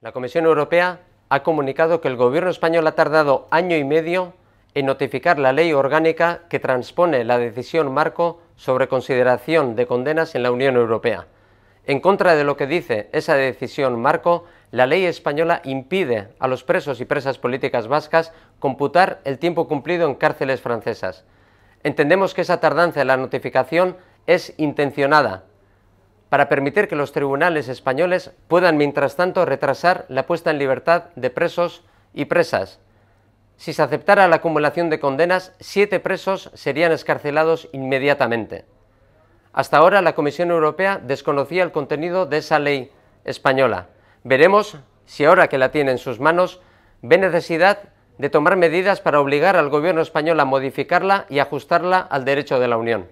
La Comisión Europea ha comunicado que el Gobierno español ha tardado año y medio en notificar la ley orgánica que transpone la decisión marco sobre consideración de condenas en la Unión Europea. En contra de lo que dice esa decisión marco, la ley española impide a los presos y presas políticas vascas computar el tiempo cumplido en cárceles francesas. Entendemos que esa tardanza en la notificación es intencionada para permitir que los tribunales españoles puedan, mientras tanto, retrasar la puesta en libertad de presos y presas. Si se aceptara la acumulación de condenas, siete presos serían escarcelados inmediatamente. Hasta ahora la Comisión Europea desconocía el contenido de esa ley española. Veremos si ahora que la tiene en sus manos ve necesidad de tomar medidas para obligar al gobierno español a modificarla y ajustarla al derecho de la Unión.